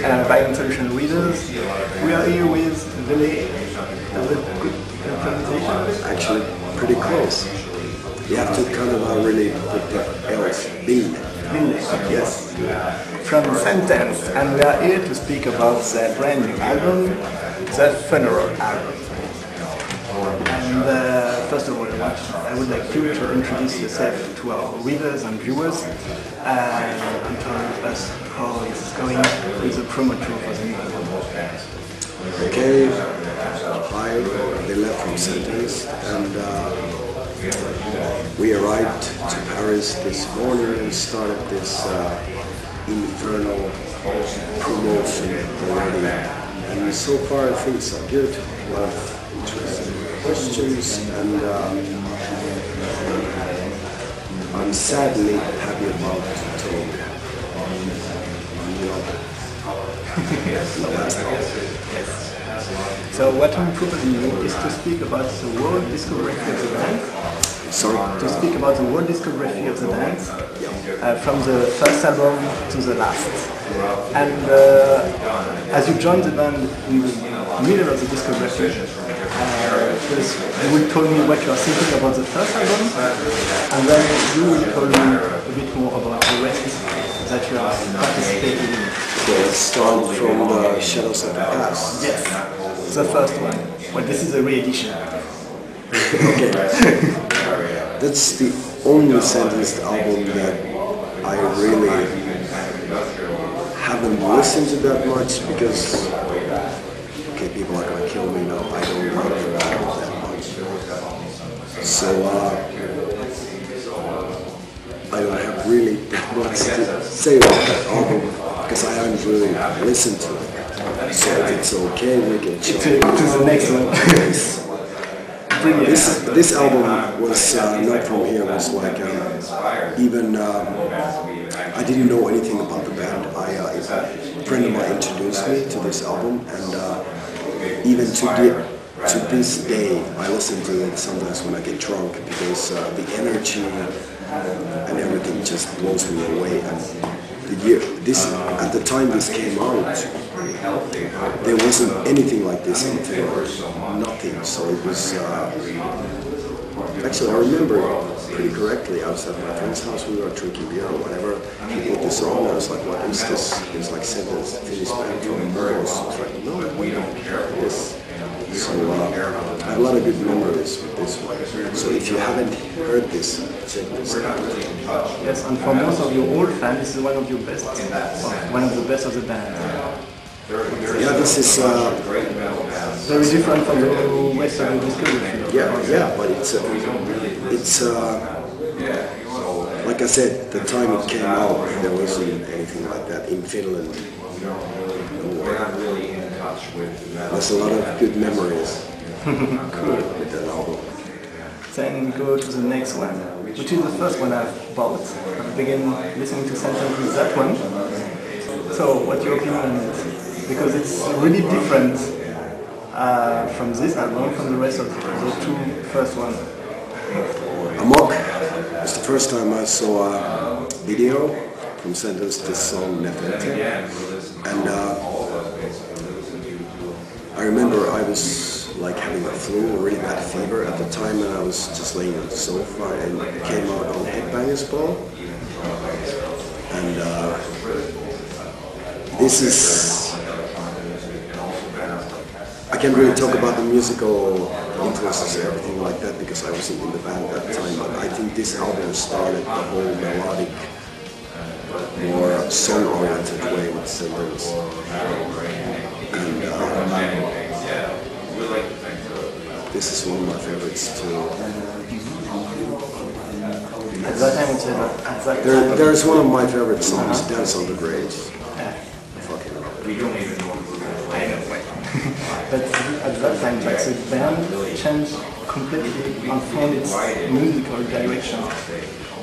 uh, Violent Solution Readers. We are here with Ville. Is it good pronunciation? Actually, pretty close. You have to kind of uh, really put the L's. Bill. Ville, yes. From Sentenced, and we are here to speak about their brand new album, the Funeral album. And uh, first of all, I would like you to introduce yourself to our readers and viewers and tell us how it's going with the promo tour for the new album. Okay. Hi, they left from Sentenced, and uh, we arrived to Paris this morning and started this uh, infernal promotion already. And so far, think it's good. Interesting questions, and um, I'm sadly happy about to talk. You know, the. So what we propose you is to speak about the world discography of the band, Sorry. to speak about the world discography of the band, uh, from the first album to the last. And uh, as you joined the band in the middle of the discography, uh, you will tell me what you are thinking about the first album, and then you will tell me a bit more about the rest that you are participating in. Okay, let's start from the Shadows of the Past. Yes, the first one. Well, this is a re-edition. Okay. That's the only sentenced album that I really haven't listened to that much because, okay, people are gonna kill me now. I don't So, uh, I have really much to say about that album because I haven't really listened to it. So if it's okay, we can jump. to the next one. This this album was uh, not from here. It Was like um, even um, I didn't know anything about the band. I uh, a friend of mine introduced me to this album, and uh, even to the, to this day, I listen to it sometimes when I get drunk because uh, the energy and everything just blows me away. And the year this at the time this came out, there wasn't anything like this in. Nothing. So it was. Uh, actually, I remember pretty correctly. I was at my friend's house. We were drinking beer or whatever. He put this on. I was like, "What is this?" He was like, "Said this Finnish band from Muhos." I was like, "No, we don't care this." So uh, I have a lot of good memories with this one. So if you haven't heard this, check this out. Yes, and for most of your old fans, this is one of your best, one of the best of the band. Yeah, this is. Uh, Very different from the rest of the discography. Yeah, yeah, but it's uh, it's uh, like I said, the time it came out, there wasn't anything like that in Finland. There's a lot of good memories with that album. Then we go to the next one, which is the first one I've bought. I began listening to Sentenced with that one. So, what's your opinion on it? Because it's really different uh, from this album, from the rest of the two first ones. Amok was the first time I saw a video from Sentenced this song Nepenthe. And uh, I remember I was like having a flu, a really bad fever at the time, and I was just laying on the sofa and came out on Headbangers Ball. And uh, this is. I can't really talk about the musical influences and everything like that because I wasn't in the band at the time, but I think this album started the whole melodic, more song-oriented way with singers. And uh, this is one of my favorites too. At that time, it's There, there's one of my favorite songs, Dance on the Graves. I fucking love it. I know, wait. but at that time, like, the band changed completely and found its musical direction,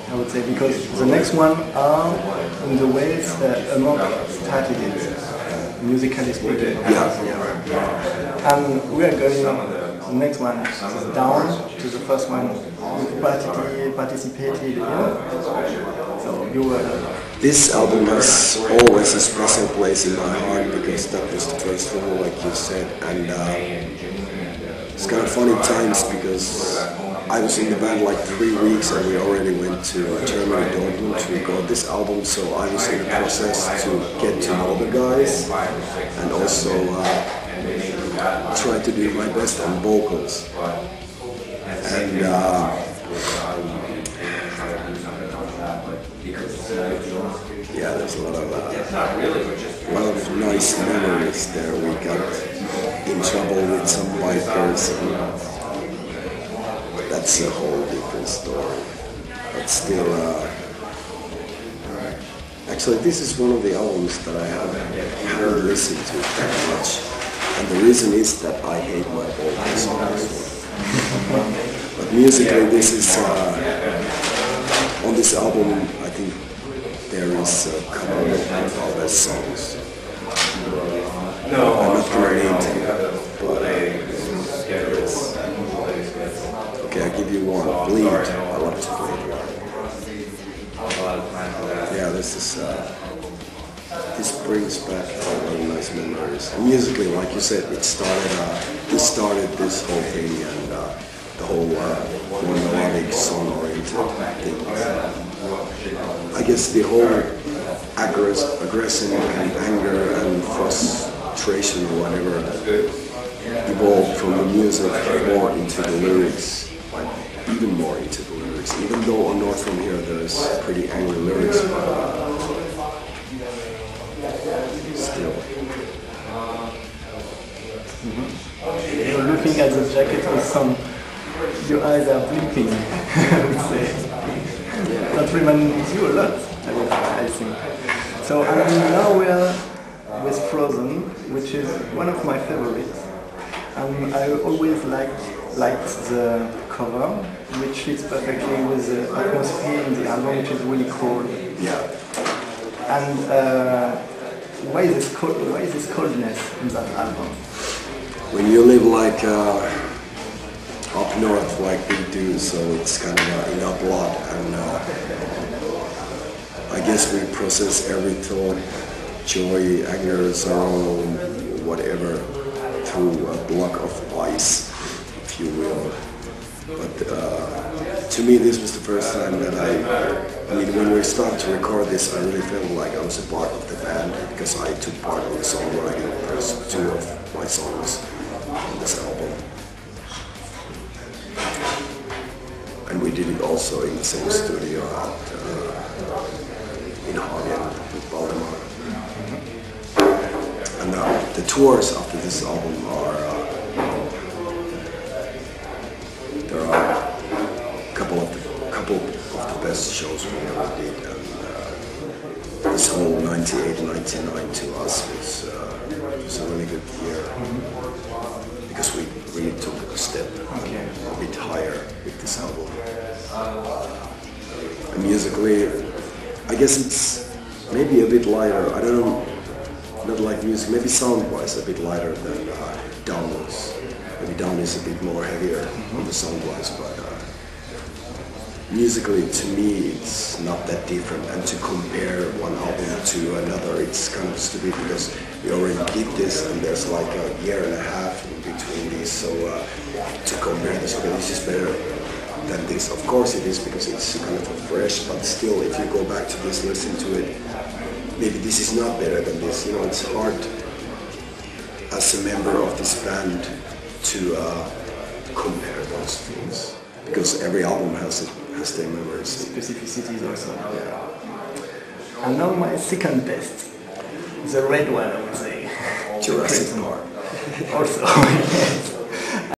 I would say, because the next one are in the ways uh, Amok started it, musically speaking. Yeah, yeah. And we are going, the next one down to the first one you participate, participated in. So you were This album has always a special place in my heart because that was the first one, like you said, and uh, it's kind of funny times because I was in the band like three weeks and we already went to Germany, Dortmund to record this album, so I was in the process to get to know the guys and also uh, try to do my best on vocals. And uh, yeah, there's a lot of uh, a lot of nice memories there. We got in trouble with some bikers. And that's a whole different story. But still, uh, actually, this is one of the albums that I haven't listened to that much. And the reason is that I hate my old songs. but musically, this is uh, on this album. I think there is a couple of best songs. No, I'm not gonna name them, but there is. Okay, I give you one. Bleed. I love to bleed. Yeah, this is. Uh, this brings back very nice memories. And musically, like you said, it started. Uh, it started this whole thing and uh, the whole uh, more melodic, song-oriented I guess the whole aggress- aggression and anger and frustration or whatever evolved from the music more into the lyrics, like even more into the lyrics. Even though on North from Here there's pretty angry lyrics, but still. Mm-hmm. You're looking at the jacket with some, your eyes are blinking, I would say. That reminds you a lot, I, would, I think. So I mean, now we're with Frozen, which is one of my favorites. Um, I always liked, liked the cover, which fits perfectly with the atmosphere in the album, which is really cold. Yeah. And uh, why is this cold, why is this coldness in that album? When you live like uh, north like we do, so it's kind of uh, in our blood, and uh, I guess we process every thought, joy, anger, sorrow, whatever, through a block of ice, if you will. But uh, to me, this was the first time that I, I mean, when we started to record this, I really felt like I was a part of the band because I took part in the songwriting. There's two of my songs on this album. We did it also in the same studio at, uh, in Hagen with Waldemar. And uh, the tours after this album are, uh, there are a couple of the, couple of the best shows we ever did. And uh, this whole 98, 99 to us was, uh, was a really good year because we really took a step a bit higher with this album. And musically, I guess it's maybe a bit lighter. I don't know, not like music, maybe sound-wise a bit lighter than uh, Down was. Maybe Down is a bit more heavier on the sound-wise, but uh, musically to me it's not that different. And to compare one album to another, it's kind of stupid because we already did this and there's like a year and a half in between these. So uh, to compare this, okay, this is better than this. Of course it is because it's kind of fresh, but still if you go back to this, listen to it, maybe this is not better than this. You know, it's hard as a member of this band to uh, compare those things because every album has it, has their memories. specificities also. Yeah. And now my second best, the red one, I would say. Jurassic Park. Also.